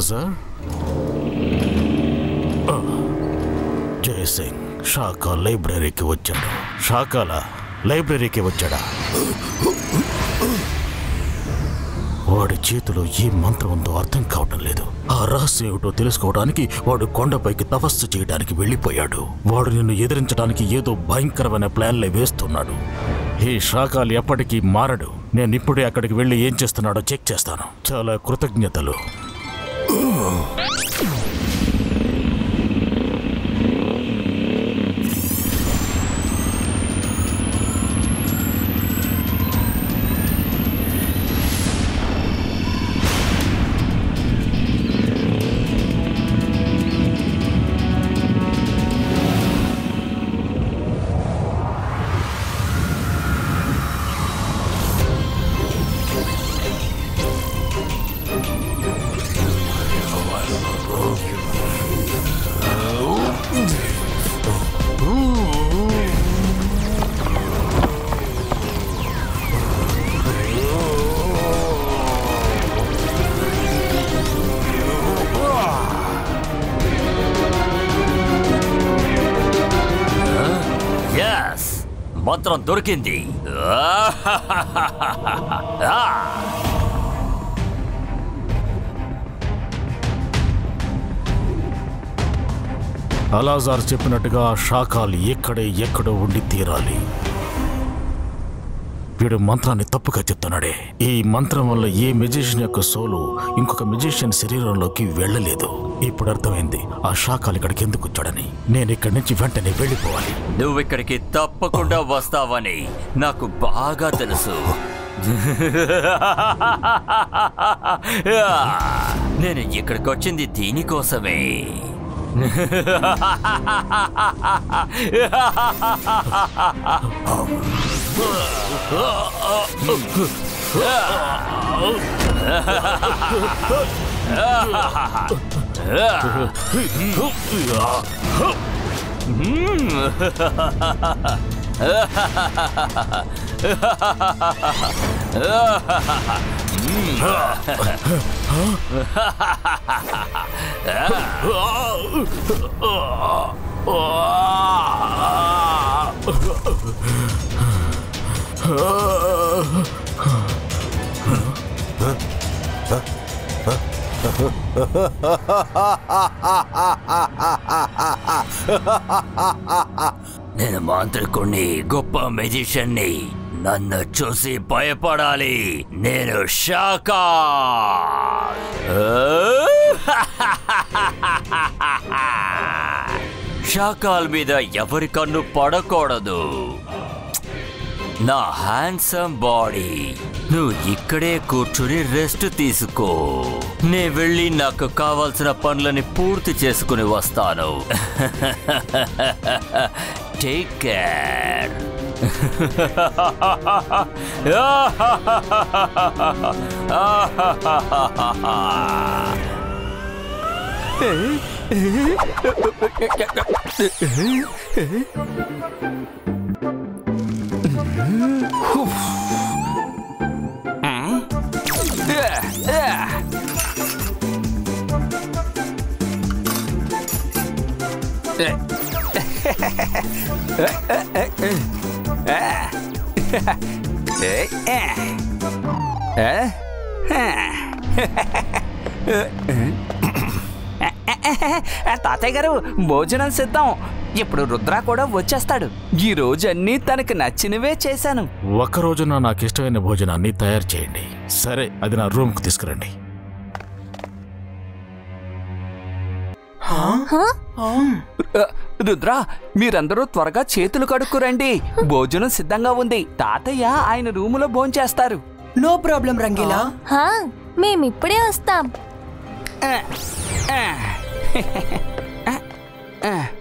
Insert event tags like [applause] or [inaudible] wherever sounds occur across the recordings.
Sir Jaising షాకా లైబ్రరీకి వచ్చాడు. షాకాల లైబ్రరీకి వచ్చాడా? వాడి చేతిలో ఏ మంత్రం ఉందో అర్థం కావటం లేదు. ఆ రహస్యం ఏమిటో తెలుసుకోవడానికి వాడు కొండపైకి తపస్సు చేయడానికి వెళ్ళిపోయాడు. వాడు నిన్ను ఎదిరించడానికి ఏదో భయంకరమైన ప్లాన్లే వేస్తున్నాడు. ఈ శాఖలు ఎప్పటికీ మారడు. నేను ఇప్పుడే అక్కడికి వెళ్ళి ఏం చేస్తున్నాడో చెక్ చేస్తాను. చాలా కృతజ్ఞతలు. Ooh. దొరికింది. [laughs] అలాజార్ చెప్పినట్టుగా శాఖాలు ఎక్కడే ఎక్కడో ఉండి తీరాలి. వీడు మంత్రాన్ని తప్పుగా చెప్తున్నాడే. ఈ మంత్రం వల్ల ఏ మెజిషియన్ యొక్క సోలు ఇంకొక మెజిషియన్ శరీరంలోకి వెళ్ళలేదు. ఇప్పుడు అర్థమైంది ఆ శాఖలు ఇక్కడికి ఎందుకు వచ్చాడని. నేను ఇక్కడి నుంచి వెంటనే వెళ్ళిపోవాలి. నువ్వు ఇక్కడికి తప్పకుండా వస్తావని నాకు బాగా తెలుసు. [laughs] నేను ఇక్కడికి వచ్చింది దీనికోసమే. [laughs] [laughs] हा हा हा हा हा हा నేను మాంత్రికుణ్ణి గొప్ప మెజిషియన్ని నన్ను చూసి భయపడాలి. నేను షాకా. షాకాల్ మీద ఎవరి కన్ను పడకూడదు. నా హ్యాండ్సమ్ బాడీ నువ్వు ఇక్కడే కూర్చుని రెస్ట్ తీసుకో. నే వెళ్ళి నాకు కావాల్సిన పనులని పూర్తి చేసుకుని వస్తాను. టేక్ కేర్ తాతయ్య ತಾತೆಗಾರು ಭೋಜನ ಸಿದ್ಧಂ ఇప్పుడు రుద్ర కూడా వచ్చేస్తాడు. ఈ రోజు అన్నీ తనకి నచ్చినవే చేశాను. ఒక్క రోజున నాకు ఇష్టమైన భోజనాన్ని తయారు చేయండి. సరే అది నా రూమ్కు తీసుకురండి. రుద్ర మీరందరూ త్వరగా చేతులు కడుక్కురండి. భోజనం సిద్ధంగా ఉంది. తాతయ్య ఆయన రూములో భోంచేస్తారు. No problem Rangeela. హా మేమిప్పుడే వస్తాం. [laughs]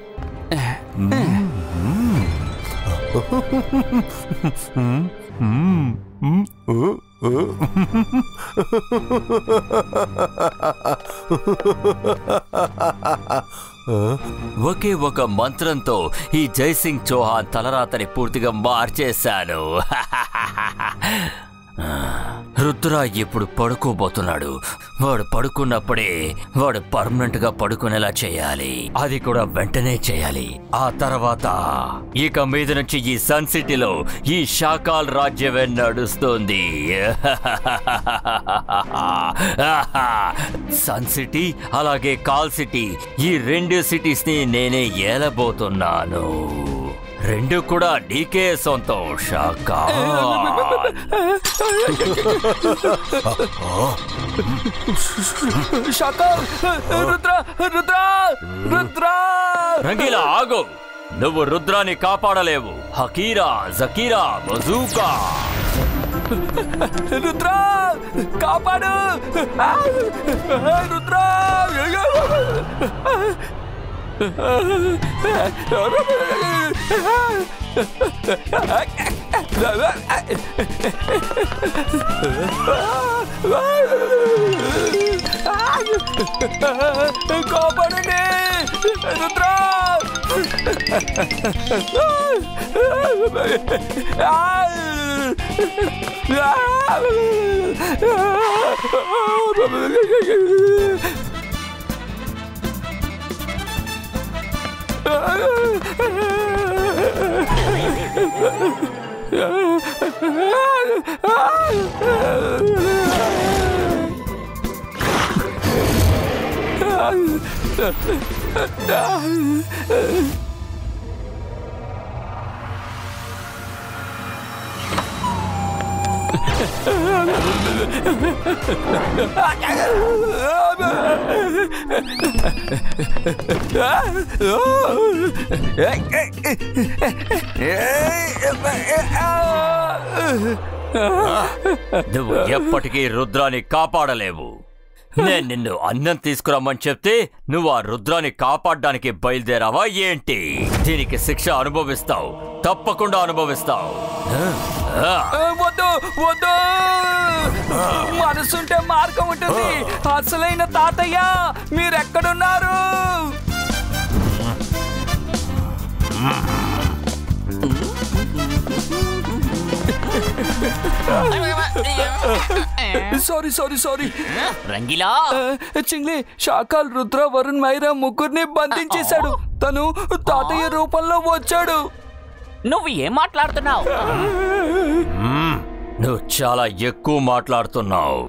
ఒకే ఒక మంత్రంతో ఈ జైసింగ్ చౌహాన్ తలరాతని పూర్తిగా మార్చేశాను. [laughs] రుద్ర ఇప్పుడు పడుకోబోతున్నాడు. వాడు పడుకున్నప్పుడే వాడు పర్మనెంట్గా పడుకునేలా చేయాలి. అది కూడా వెంటనే చేయాలి. ఆ తర్వాత ఇక మీద నుంచి ఈ సన్ సిటీలో ఈ షాకాల్ రాజ్యమే నడుస్తుంది. [laughs] సన్ సిటీ అలాగే కాల్ సిటీ ఈ రెండు సిటీస్ని నేనే ఏలబోతున్నాను. రెండు కూడా నీకే సొంతం షకల్ రుద్ర రుద్ర రుద్ర. రంగీలా ఆగు. నువ్వు రుద్రాన్ని కాపాడలేవు. హకీరా జకీరా బజూకా. రుద్ర కాపాడు. ఆ! రుద్ర కాపాడండి రుద్ర నువ్వు ఎప్పటికీ రుద్రాన్ని కాపాడలేవు. నేను నిన్ను అన్నం తీసుకురమ్మని చెప్తే నువ్వు ఆ రుద్రాన్ని కాపాడడానికి బయలుదేరావా ఏంటి? దీనికి శిక్ష అనుభవిస్తావు. తప్పకుండా అనుభవిస్తావు. వద్దు వద్దు. మనసుంటే మార్గం ఉంటుంది. అసలైన తాతయ్య మీరెక్కడున్నారు? Sorry sorry sorry. Rangeela? Chingli Shakaal Rudra Varun Myra ముగ్గురిని బంధించేశాడు. తను తాతయ్య రూపంలో వచ్చాడు. నువ్వు ఏం మాట్లాడుతున్నావు? నువ్వు చాలా ఎక్కువ మాట్లాడుతున్నావు.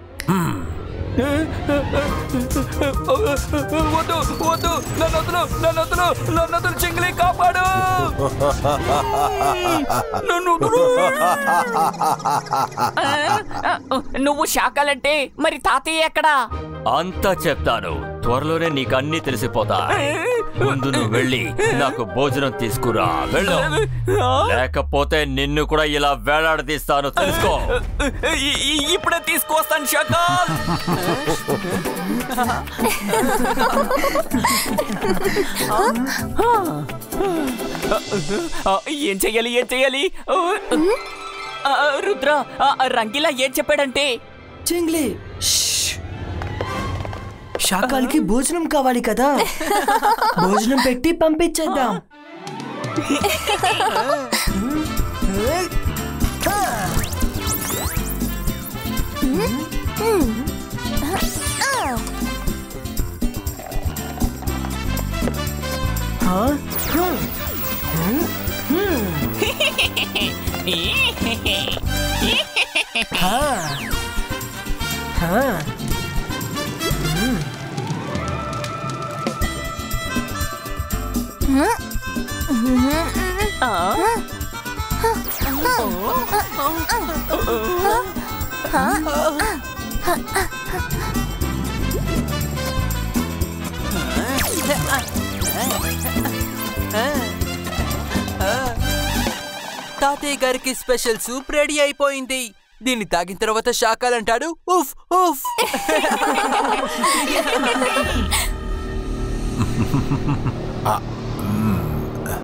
వద్దు వద్దు చింగ్లీ కాపాడు. నువ్వు శాఖలంటే మరి తాతయ్య ఎక్కడా? అంతా చెప్తాను. త్వరలోనే నీకు అన్ని తెలిసిపోతా ముందు నువ్వు వెళ్ళి నాకు భోజనం తీసుకురా వెళ్ళు. లేకపోతే నిన్ను కూడా ఇలా వేలాడదీస్తాను. తెలుసుకో. ఇప్పుడే తీసుకొస్తాను షకాల్. ఆ, ఏం చెయ్యాలి ఏం చెయ్యాలి? ఆ, రుద్ర ఆ, రంగిలా ఏం చెప్పాడంటే? చింగ్లీ శాకాలకి భోజనం కావాలి కదా భోజనం పెట్టి పంపించేద్దాం హా? హా. తాతయ్య గారికి స్పెషల్ సూప్ రెడీ అయిపోయింది. దీన్ని తాగిన తర్వాత శాకాలంటాడు. ఉఫ్ ఉఫ్. [laughs]